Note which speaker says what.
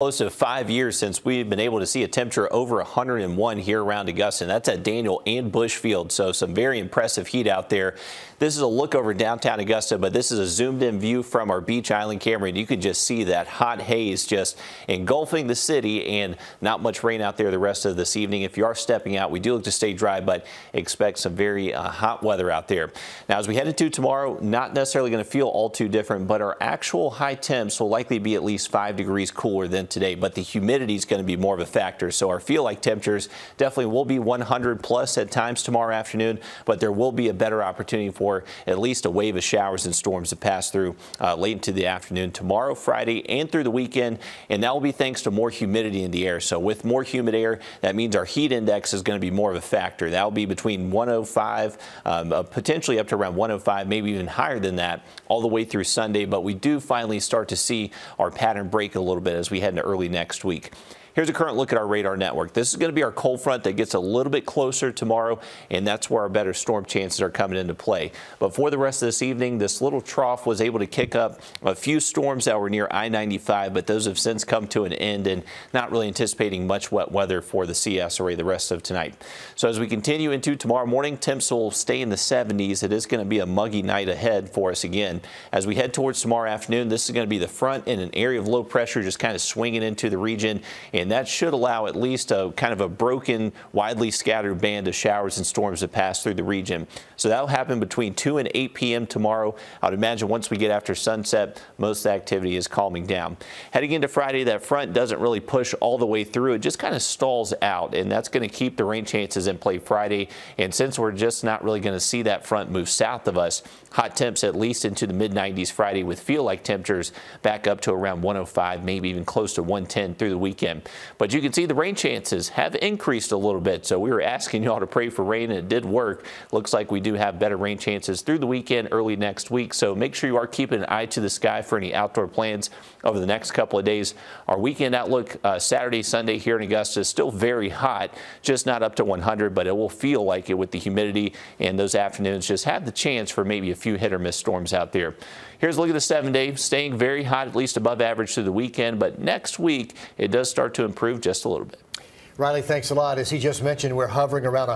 Speaker 1: Close to five years since we've been able to see a temperature over 101 here around Augusta. And that's at Daniel and Bushfield. So some very impressive heat out there. This is a look over downtown Augusta, but this is a zoomed in view from our Beech Island camera. And you can just see that hot haze just engulfing the city and not much rain out there the rest of this evening. If you are stepping out, we do look to stay dry, but expect some very uh, hot weather out there. Now, as we head into tomorrow, not necessarily going to feel all too different, but our actual high temps will likely be at least five degrees cooler than today, but the humidity is going to be more of a factor. So our feel like temperatures definitely will be 100 plus at times tomorrow afternoon, but there will be a better opportunity for at least a wave of showers and storms to pass through uh, late into the afternoon tomorrow, Friday, and through the weekend. And that will be thanks to more humidity in the air. So with more humid air, that means our heat index is going to be more of a factor. That will be between 105, um, uh, potentially up to around 105, maybe even higher than that all the way through Sunday. But we do finally start to see our pattern break a little bit as we head early next week. Here's a current look at our radar network. This is going to be our cold front that gets a little bit closer tomorrow, and that's where our better storm chances are coming into play. But for the rest of this evening, this little trough was able to kick up a few storms that were near I-95, but those have since come to an end and not really anticipating much wet weather for the CSRA the rest of tonight. So as we continue into tomorrow morning, temps will stay in the 70s. It is going to be a muggy night ahead for us again. As we head towards tomorrow afternoon, this is going to be the front in an area of low pressure just kind of swinging into the region, and and that should allow at least a kind of a broken, widely scattered band of showers and storms to pass through the region. So that'll happen between 2 and 8 p.m. tomorrow. I would imagine once we get after sunset, most activity is calming down. Heading into Friday, that front doesn't really push all the way through. It just kind of stalls out, and that's going to keep the rain chances in play Friday. And since we're just not really going to see that front move south of us, hot temps at least into the mid 90s Friday with feel like temperatures back up to around 105, maybe even close to 110 through the weekend. But you can see the rain chances have increased a little bit. So we were asking you all to pray for rain and it did work. Looks like we do have better rain chances through the weekend, early next week. So make sure you are keeping an eye to the sky for any outdoor plans over the next couple of days. Our weekend outlook uh, Saturday, Sunday here in Augusta is still very hot, just not up to 100, but it will feel like it with the humidity and those afternoons just have the chance for maybe a few hit or miss storms out there. Here's a look at the seven day, staying very hot, at least above average through the weekend, but next week it does start to improve just a little bit.
Speaker 2: Riley, thanks a lot. As he just mentioned, we're hovering around